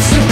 す